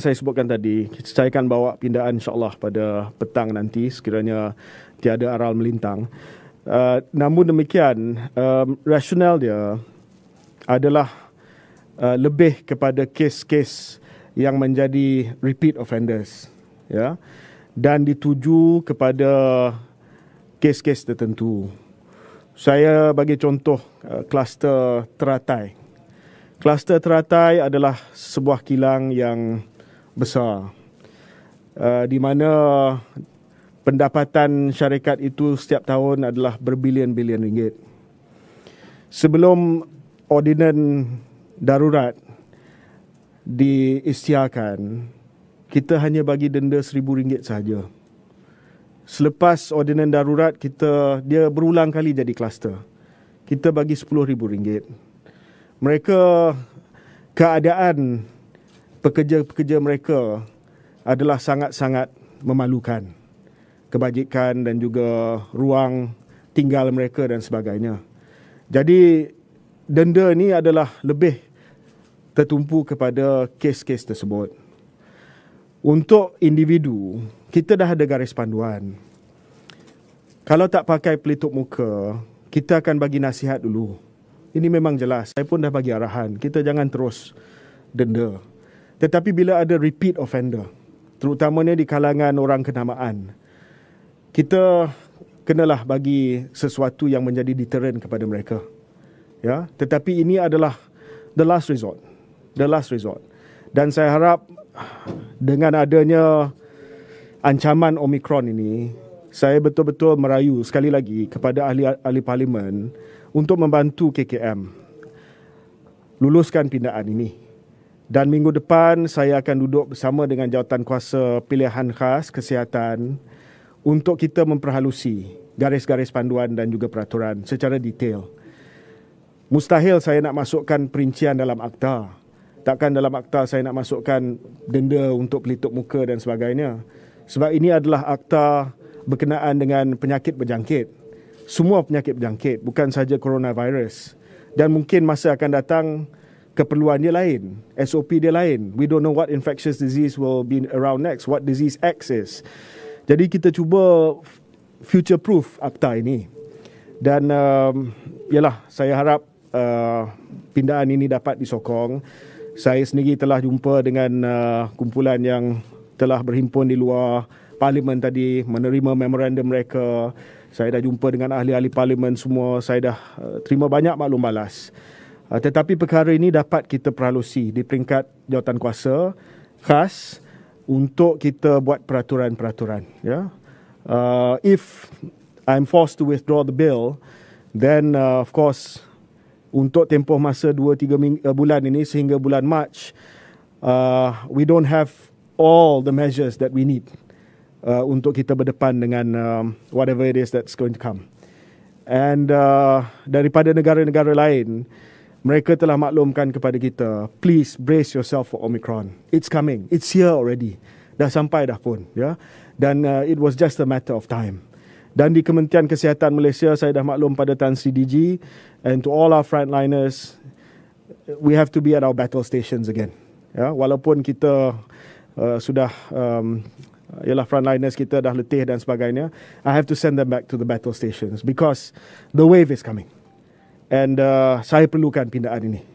Saya sebutkan tadi, saya akan bawa pindaan insyaAllah pada petang nanti sekiranya tiada aral melintang. Uh, namun demikian, um, rasional dia adalah uh, lebih kepada kes-kes yang menjadi repeat offenders. Ya. Dan dituju kepada kes-kes tertentu. Saya bagi contoh uh, kluster teratai. Kluster teratai adalah sebuah kilang yang besar uh, di mana pendapatan syarikat itu setiap tahun adalah berbilion-bilion ringgit. Sebelum ordinan darurat diisytiharkan, kita hanya bagi denda seribu ringgit sahaja. Selepas ordinan darurat, kita dia berulang kali jadi kluster. Kita bagi sepuluh ribu ringgit. Mereka keadaan pekerja-pekerja mereka adalah sangat-sangat memalukan. Kebajikan dan juga ruang tinggal mereka dan sebagainya. Jadi denda ini adalah lebih tertumpu kepada kes-kes tersebut. Untuk individu, kita dah ada garis panduan. Kalau tak pakai pelitup muka, kita akan bagi nasihat dulu. Ini memang jelas. Saya pun dah bagi arahan. Kita jangan terus denda. Tetapi bila ada repeat offender, terutamanya di kalangan orang kenamaan, kita kenalah bagi sesuatu yang menjadi deterrent kepada mereka. Ya, tetapi ini adalah the last resort. The last resort. Dan saya harap dengan adanya ancaman Omicron ini, saya betul-betul merayu sekali lagi kepada ahli-ahli parlimen untuk membantu KKM luluskan pindaan ini. Dan minggu depan saya akan duduk bersama dengan jawatan kuasa pilihan khas kesihatan untuk kita memperhalusi garis-garis panduan dan juga peraturan secara detail. Mustahil saya nak masukkan perincian dalam akta. Takkan dalam akta saya nak masukkan denda untuk pelitup muka dan sebagainya. Sebab ini adalah akta berkenaan dengan penyakit berjangkit. Semua penyakit berjangkit, bukan saja coronavirus. Dan mungkin masa akan datang, keperluan dia lain, SOP dia lain. We don't know what infectious disease will be around next, what disease X is. Jadi kita cuba future proof akta ini. Dan um, yalah, saya harap uh, pindaan ini dapat disokong. Saya sendiri telah jumpa dengan uh, kumpulan yang telah berhimpun di luar parlimen tadi menerima memorandum mereka. Saya dah jumpa dengan ahli-ahli parlimen semua. Saya dah uh, terima banyak maklum balas. Uh, tetapi perkara ini dapat kita perhalusi di peringkat jawatan kuasa khas untuk kita buat peraturan-peraturan. Ya, uh, if I'm forced to withdraw the bill, then uh, of course untuk tempoh masa 2-3 uh, bulan ini sehingga bulan Mac, uh, we don't have all the measures that we need uh, untuk kita berdepan dengan um, whatever it is that's going to come. And uh, daripada negara-negara lain, mereka telah maklumkan kepada kita, please brace yourself for Omicron. It's coming. It's here already. Dah sampai dah pun. Ya? Dan uh, it was just a matter of time. Dan di Kementerian Kesihatan Malaysia, saya dah maklum pada Tan Sri DG and to all our frontliners, we have to be at our battle stations again. Ya? Walaupun kita uh, sudah um, ialah frontliners kita dah letih dan sebagainya, I have to send them back to the battle stations because the wave is coming and uh, saya perlukan pindaan ini.